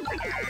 you